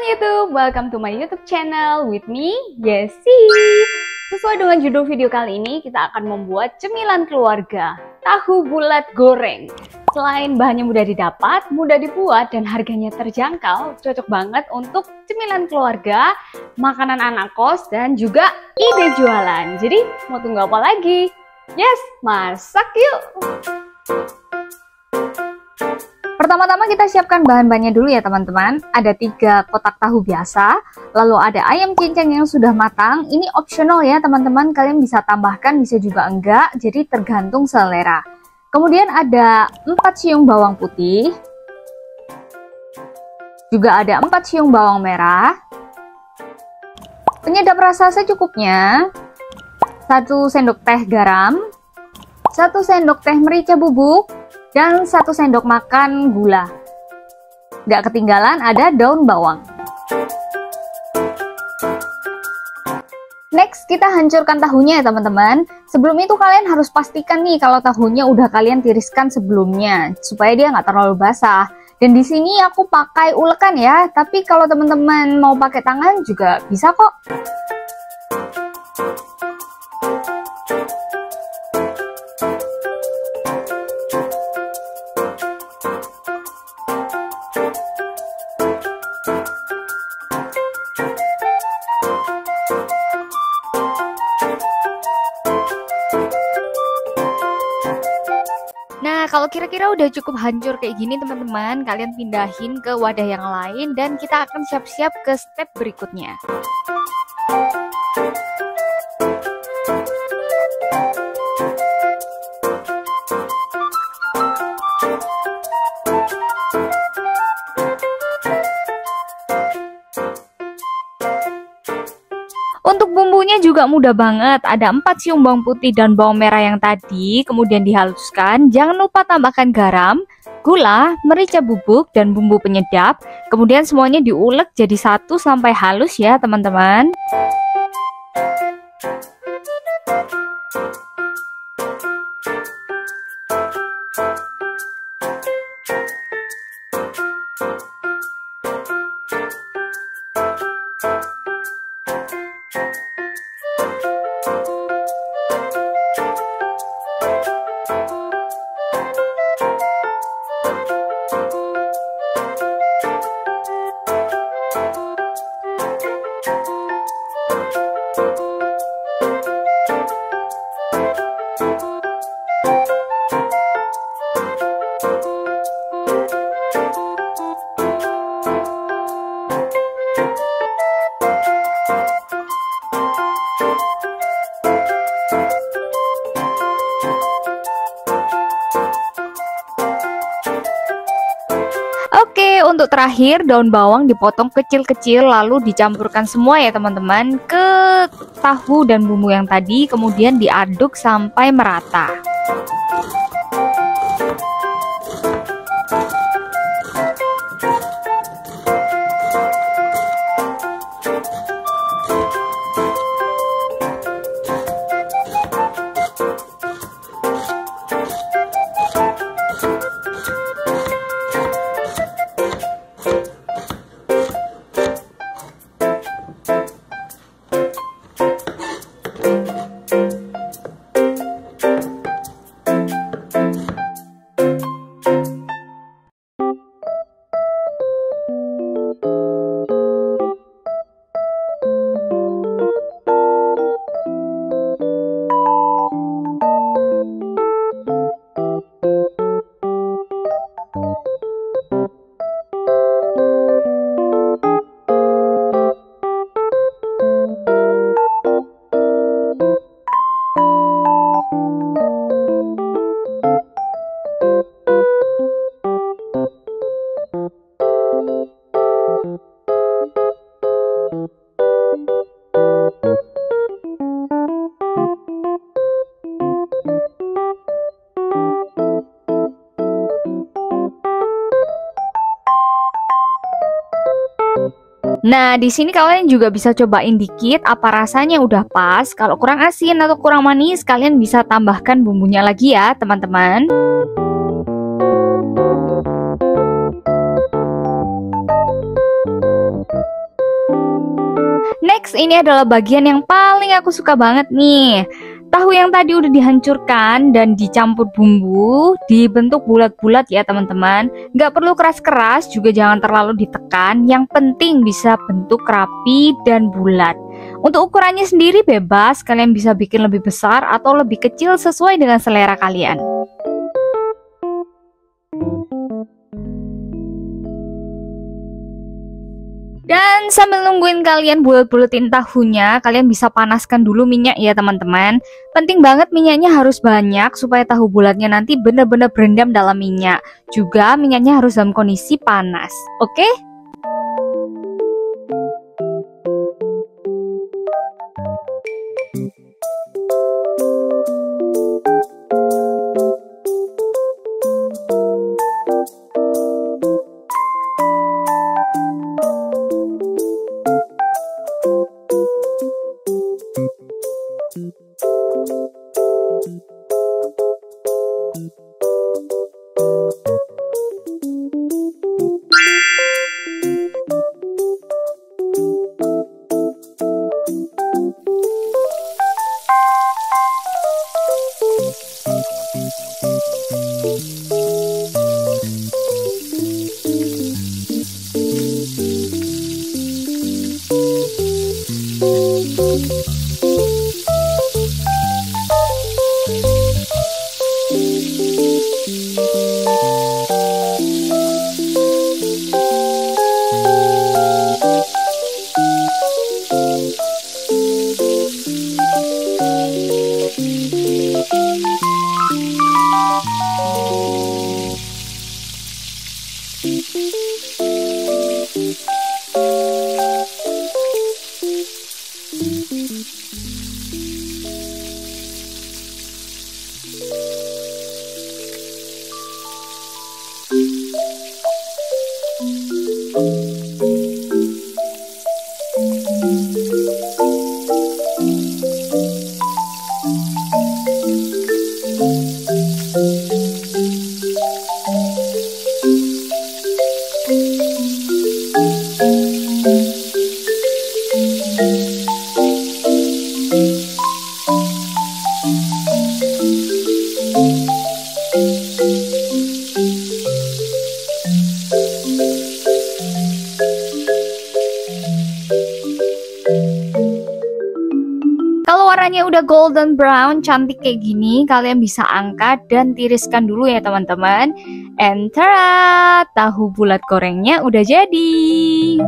teman YouTube, welcome to my YouTube channel with me, Yesi. Sesuai dengan judul video kali ini, kita akan membuat cemilan keluarga, tahu bulat goreng. Selain bahannya mudah didapat, mudah dibuat, dan harganya terjangkau, cocok banget untuk cemilan keluarga, makanan anak kos, dan juga ide jualan. Jadi, mau tunggu apa lagi? Yes, masak yuk! Pertama-tama kita siapkan bahan-bahannya dulu ya teman-teman. Ada tiga kotak tahu biasa, lalu ada ayam cincang yang sudah matang. Ini optional ya teman-teman, kalian bisa tambahkan, bisa juga enggak, jadi tergantung selera. Kemudian ada 4 siung bawang putih, juga ada 4 siung bawang merah, penyedap rasa secukupnya, 1 sendok teh garam, 1 sendok teh merica bubuk, dan satu sendok makan gula. Gak ketinggalan ada daun bawang. Next, kita hancurkan tahunya ya teman-teman. Sebelum itu kalian harus pastikan nih kalau tahunya udah kalian tiriskan sebelumnya, supaya dia nggak terlalu basah. Dan di sini aku pakai ulekan ya, tapi kalau teman-teman mau pakai tangan juga bisa kok. Kira-kira udah cukup hancur kayak gini teman-teman, kalian pindahin ke wadah yang lain dan kita akan siap-siap ke step berikutnya. Juga mudah banget. Ada 4 siung bawang putih dan bawang merah yang tadi, kemudian dihaluskan. Jangan lupa tambahkan garam, gula, merica bubuk, dan bumbu penyedap. Kemudian semuanya diulek jadi satu sampai halus ya teman-teman. Untuk terakhir daun bawang dipotong kecil-kecil lalu dicampurkan semua ya teman-teman ke tahu dan bumbu yang tadi kemudian diaduk sampai merata. Nah, di sini kalian juga bisa cobain dikit apa rasanya udah pas. Kalau kurang asin atau kurang manis, kalian bisa tambahkan bumbunya lagi ya, teman-teman. ini adalah bagian yang paling aku suka banget nih. Tahu yang tadi udah dihancurkan dan dicampur bumbu, dibentuk bulat-bulat ya teman-teman. Nggak perlu keras-keras, juga jangan terlalu ditekan. Yang penting bisa bentuk rapi dan bulat. Untuk ukurannya sendiri bebas, kalian bisa bikin lebih besar atau lebih kecil sesuai dengan selera kalian. Dan sambil nungguin kalian bulat-bulatin tahunya, kalian bisa panaskan dulu minyak ya teman-teman. Penting banget minyaknya harus banyak supaya tahu bulatnya nanti benar-benar berendam dalam minyak. Juga minyaknya harus dalam kondisi panas. Oke? Okay? Warnanya udah golden brown, cantik kayak gini, kalian bisa angkat dan tiriskan dulu ya teman-teman. And tahu bulat gorengnya udah jadi.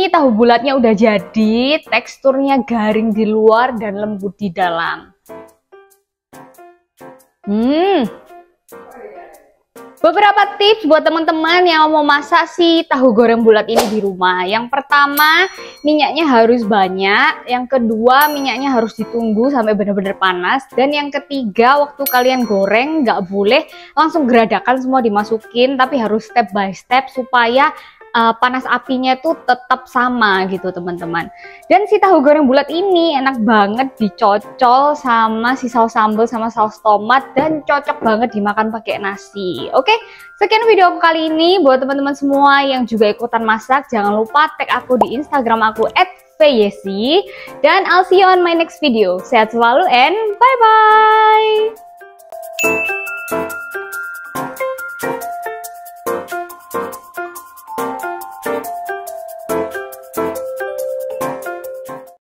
Ini tahu bulatnya udah jadi, teksturnya garing di luar dan lembut di dalam. Hmm. Beberapa tips buat teman-teman yang mau masak si tahu goreng bulat ini di rumah. Yang pertama, minyaknya harus banyak. Yang kedua, minyaknya harus ditunggu sampai benar-benar panas. Dan yang ketiga, waktu kalian goreng nggak boleh langsung geradakan semua dimasukin, tapi harus step by step supaya uh, panas apinya tuh tetap sama gitu teman-teman. Dan si tahu goreng bulat ini enak banget dicocol sama si saus sambal sama saus tomat dan cocok banget dimakan pakai nasi. Oke, sekian video aku kali ini buat teman-teman semua yang juga ikutan masak. Jangan lupa tag aku di Instagram aku @vyesi dan I'll see you on my next video. Sehat selalu and bye bye.